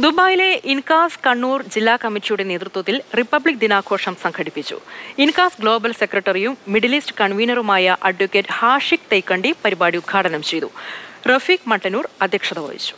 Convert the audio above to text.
ദുബായിലെ ഇൻകാസ് കണ്ണൂർ ജില്ലാ കമ്മിറ്റിയുടെ നേതൃത്വത്തിൽ റിപ്പബ്ലിക് ദിനാഘോഷം സംഘടിപ്പിച്ചു. ഇൻകാസ് ഗ്ലോബൽ സെക്രട്ടറിയും മിഡിൽ ഈസ്റ്റ് കൺവീനറുമായ അഡ്വക്കേറ്റ് ഹാഷിഖ് തൈക്കണ്ടി പരിപാടി ഉദ്ഘാടനം ചെയ്തു. റഫീഖ് മട്ടന്നൂർ അധ്യക്ഷത വഹിച്ചു.